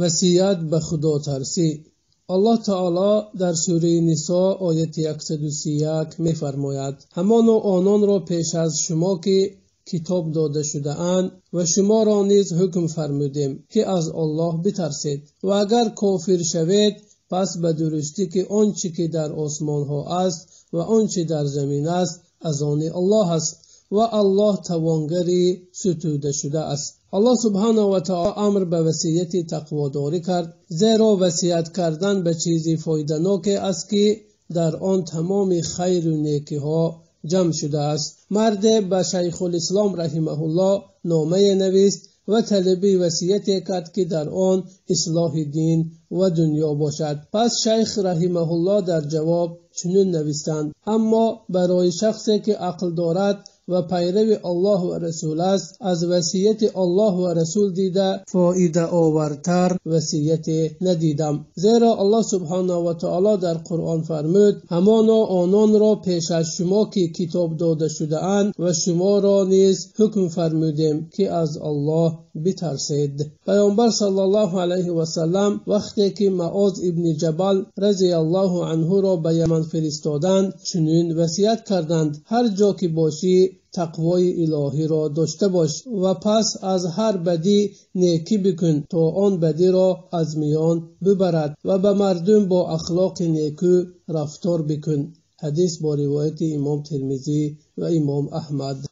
васият ба худотарсӣ аллоҳ таоло дар сураи нисо ояти яксаду сияк мефармояд. Ҳамону ононро пеш аз шумо ки китоб дода шудаанд ва шуморо низ ҳукм фармудем ки аз оллоҳ битарсед. Ва агар кофир шавед пас ба дурустӣ ки он чӣ ки дар осмонҳо аст ва он чӣ дар замин аст аз они аллоҳ аст ва аллоҳ тавонгари сутудашуда аст аллоҳ субҳанаҳу ватаоло амр ба васияти тақводорӣ кард зеро васият кардан ба чизи фоиданоке аст ки дар он тамоми хайру некиҳо ҷамъ шудааст. Марде ба шайхулислом раҳимаҳуллоҳ номае навист ва талаби васияте кард ки дар он ислоҳи дин ва дунё бошад. Пас шайх раҳимаҳуллоҳ дар ҷавоб чунин навистанд. Аммо барои шахсе ки ақл дорад ва пайрави аллоҳ ва расул аст аз васияти аллоҳ ва расул дида фоидаовартар васияте надидам. Зеро аллоҳ субҳанаҳу ватаоло дар қуръон фармуд ҳамоно ононро пеш аз шумо ки китоб дода шудаанд ва шуморо низ ҳукм фармудем ки аз аллоҳ битарсед. Паёмбар саллаллоҳу алайҳи васалам вақте ки маоз ибни ҷабал разиаллоҳу анҳуро ба яман фиристоданд чунин васият карданд ҳар ҷо ки бошӣ تقوای الهی را داشته باش و پس از هر بدی نیکی بکن تا آن بدی را از میان ببرد و به مردم با اخلاق نیکو رفتار بکن. حدیث با روایت امام ترمیزی و امام احمد.